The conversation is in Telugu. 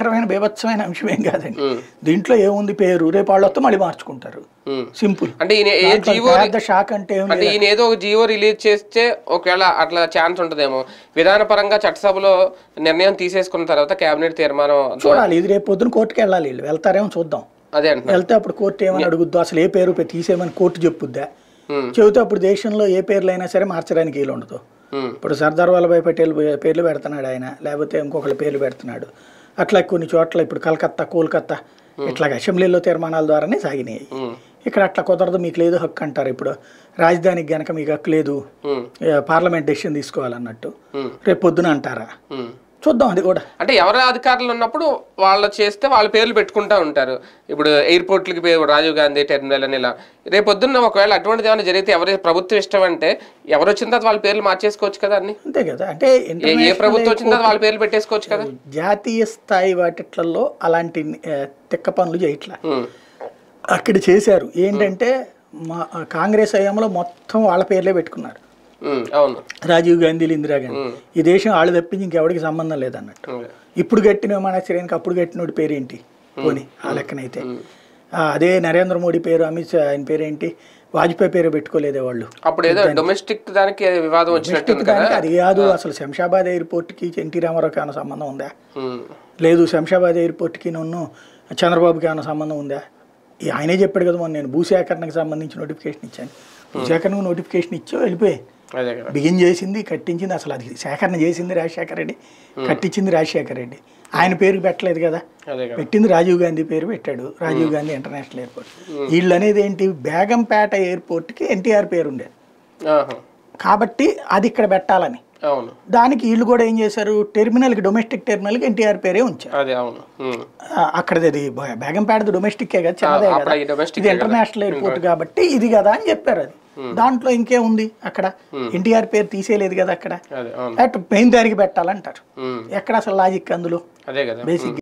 భయంకరమైన బీభత్సమైన అంశం ఏం కాదండి దీంట్లో ఏముంది పేరు? రేపు వాళ్ళు వస్తే మళ్ళీ మార్చుకుంటారు. సింపుల్. అంటే జీవో షాక్ అంటే ఈయన ఏదో ఒక జీవో రిలీజ్ చేస్తే ఒకవేళ అట్లా ఛాన్స్ ఉంటుందేమో. విధానపరంగా చట్టసభలో నిర్ణయం తీసేసుకున్న తర్వాత కేబినెట్ తీర్మానం చూడాలి. ఇది రేపు పొద్దున కోర్టుకి వెళ్ళాలి వీళ్ళు. వెళ్తారేమో చూద్దాం. అదే వెళ్తే అప్పుడు కోర్టు ఏమని అడుగుద్దు? అసలు ఏ పేరు తీసేయమని కోర్టు చెప్పుద్దా. చెబితే అప్పుడు దేశంలో ఏ పేర్లు అయినా సరే మార్చడానికి వీలు ఉండదు. ఇప్పుడు సర్దార్ వల్లభాయ్ పటేల్ పేర్లు పెడుతున్నాడు ఆయన. లేకపోతే ఇంకొకళ్ళ పేర్లు పెడుతున్నాడు. అట్లా కొన్ని చోట్ల ఇప్పుడు కలకత్తా కోల్కత్తా ఇట్లా అసెంబ్లీలో తీర్మానాల ద్వారానే సాగినాయి. ఇక్కడ అట్లా కుదరదు మీకు లేదు హక్కు అంటారు ఇప్పుడు రాజధానికి గనక మీకు హక్కు లేదు పార్లమెంట్ డెసిషన్ తీసుకోవాలన్నట్టు. రేపు పొద్దున అంటారా. చూద్దాం అది కూడా. అంటే ఎవరి అధికారులు ఉన్నప్పుడు వాళ్ళు చేస్తే వాళ్ళ పేర్లు పెట్టుకుంటా ఉంటారు. ఇప్పుడు ఎయిర్పోర్ట్లకి పేరు రాజీవ్ గాంధీ టెర్మినల్ అని ఇలా. రేపు పొద్దున్న ఒకవేళ అటువంటిది ఏమైనా జరిగితే ఎవరి ప్రభుత్వం ఇష్టం అంటే ఎవరు వచ్చిన తర్వాత వాళ్ళ పేర్లు మార్చేసుకోవచ్చు కదా అన్ని? అంతే కదా. అంటే ఏ- ప్రభుత్వం వచ్చిన తర్వాత వాళ్ళ పేర్లు పెట్టేసుకోవచ్చు కదా? జాతీయ స్థాయి వాటిట్లలో అలాంటి తిక్క పనులు చేయట్లా. అక్కడ చేశారు. ఏంటంటే మా కాంగ్రెస్ హయాంలో మొత్తం వాళ్ళ పేర్లే పెట్టుకున్నారు. రాజీవ్ గాంధీలు ఇందిరాగాంధీ ఈ దేశం వాళ్ళు తప్పించి ఇంకెవడికి సంబంధం లేదన్నట్టు. ఇప్పుడు కట్టిన విమానాశ్రయానికి అప్పుడు కట్టినోడి పేరేంటి? పోనీ ఆ లెక్కనైతే. అదే నరేంద్ర మోడీ పేరు అమిత్ షా ఆయన పేరేంటి? వాజ్పేయి పేరు పెట్టుకోలేదే వాళ్ళు. అప్పుడు ఏదో డొమెస్టిక్ దానికి వివాదం వచ్చినట్టు దానికి అది కాదు అసలు శంషాబాద్ ఎయిర్పోర్ట్కి ఎన్టీ రామారావుకి ఏమైనా సంబంధం ఉందా. లేదు శంషాబాద్ ఎయిర్పోర్ట్కి నన్ను చంద్రబాబుకి ఏమైనా సంబంధం ఉందా? ఈ ఆయనే చెప్పాడు కదా మొన్న నేను భూసేకరణకు సంబంధించి నోటిఫికేషన్ ఇచ్చాను. భూసేకరణకు నోటిఫికేషన్ ఇచ్చో వెళ్ళిపోయి. అదే కదా బిగిన్ చేసింది కట్టించింది అసలు అది సేకరణ చేసింది రాజశేఖర రెడ్డి కట్టించింది రాజశేఖర రెడ్డి. ఆయన పేరు పెట్టలేదు కదా. పెట్టింది రాజీవ్ గాంధీ పేరు పెట్టాడు రాజీవ్ గాంధీ ఇంటర్నేషనల్ ఎయిర్పోర్ట్. వీళ్ళు అనేది ఏంటి? బేగంపేట ఎయిర్పోర్ట్కి ఎన్టీఆర్ పేరు ఉండేది. కాబట్టి అది ఇక్కడ పెట్టాలని. దానికి వీళ్ళు కూడా ఏం చేశారు? టెర్మినల్కి డొమెస్టిక్ టెర్మినల్కి ఎన్టీఆర్ పేరే ఉంచారు. అక్కడది అది బే- బేగంపేటది డొమెస్టిక్కే కదా చిన్నదే ఇది ఇంటర్నేషనల్ ఎయిర్పోర్ట్ కాబట్టి ఇది కదా అని చెప్పారు అది. దాంట్లో ఇంకేముంది అక్కడ? ఎన్టీఆర్ పేరు తీసేయలేదు కదా అక్కడ? అటు మెయిన్ దానికి పెట్టాలంటారు. ఉమ్. ఎక్కడ అసలు లాజిక్ అందులో? అదే కదా. బేసిక్